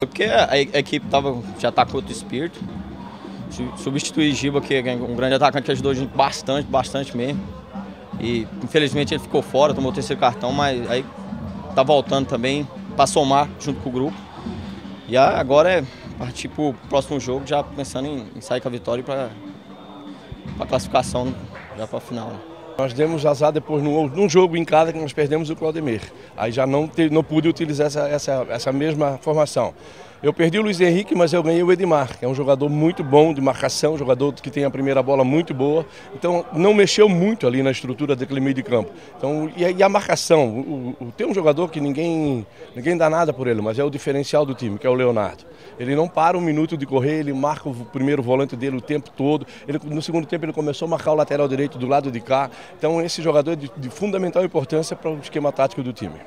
Porque a, equipe tava, já está com outro espírito. Substituir Giba, que é um grande atacante que ajudou a gente bastante, bastante mesmo. E infelizmente ele ficou fora, tomou o terceiro cartão, mas aí tá voltando também para somar junto com o grupo. E agora é partir o próximo jogo, já pensando em, em sair com a vitória para a classificação já para a final. Né? Nós demos azar depois num, num, jogo em casa que nós perdemos o Claudemir. Aí já não, te, não pude utilizar essa, essa, essa mesma formação. Eu perdi o Luiz Henrique, mas eu ganhei o Edmar, que é um jogador muito bom de marcação, jogador que tem a primeira bola muito boa. Então não mexeu muito ali na estrutura daquele meio de campo. Então, e, a, e a marcação, o, o, tem um jogador que ninguém, ninguém dá nada por ele, mas é o diferencial do time, que é o Leonardo. Ele não para um minuto de correr, ele marca o primeiro volante dele o tempo todo. Ele, no segundo tempo ele começou a marcar o lateral direito do lado de cá. Então esse jogador é de, de fundamental importância para o esquema tático do time.